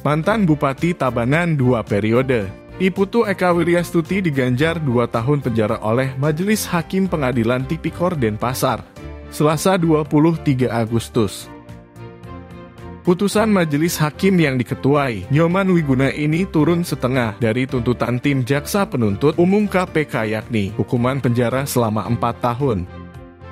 mantan Bupati Tabanan dua periode. Iputu Eka Wiryastuti diganjar dua tahun penjara oleh Majelis Hakim Pengadilan Tipikor Denpasar. Selasa 23 Agustus. Putusan majelis hakim yang diketuai Nyoman Wiguna ini turun setengah dari tuntutan tim jaksa penuntut umum KPK yakni hukuman penjara selama 4 tahun.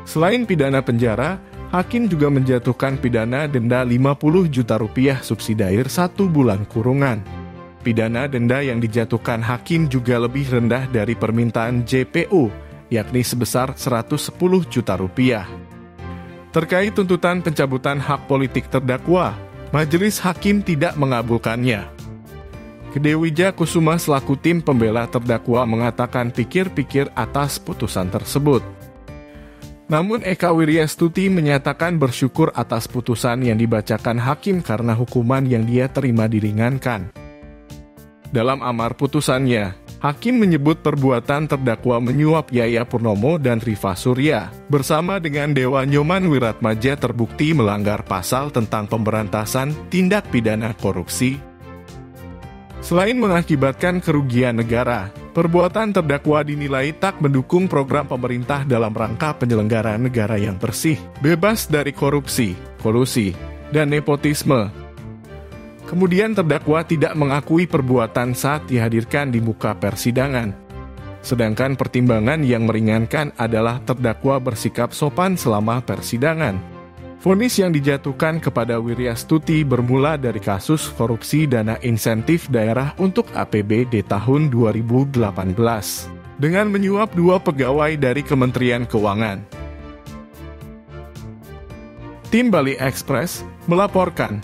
Selain pidana penjara, hakim juga menjatuhkan pidana denda 50 juta rupiah subsidiair satu bulan kurungan. Pidana denda yang dijatuhkan hakim juga lebih rendah dari permintaan JPU, yakni sebesar 110 juta rupiah. Terkait tuntutan pencabutan hak politik terdakwa, majelis hakim tidak mengabulkannya. Kedewija Kusuma selaku tim pembela terdakwa mengatakan pikir-pikir atas putusan tersebut. Namun Eka Wiryastuti menyatakan bersyukur atas putusan yang dibacakan hakim karena hukuman yang dia terima diringankan. Dalam amar putusannya, Hakim menyebut perbuatan terdakwa menyuap Yaya Purnomo dan Riva Surya bersama dengan Dewa Nyoman Wiratmaja terbukti melanggar pasal tentang pemberantasan tindak pidana korupsi. Selain mengakibatkan kerugian negara, perbuatan terdakwa dinilai tak mendukung program pemerintah dalam rangka penyelenggaraan negara yang bersih, bebas dari korupsi, kolusi, dan nepotisme Kemudian terdakwa tidak mengakui perbuatan saat dihadirkan di muka persidangan. Sedangkan pertimbangan yang meringankan adalah terdakwa bersikap sopan selama persidangan. Fonis yang dijatuhkan kepada Wiryastuti bermula dari kasus korupsi dana insentif daerah untuk APBD tahun 2018 dengan menyuap dua pegawai dari Kementerian Keuangan. Tim Bali Express melaporkan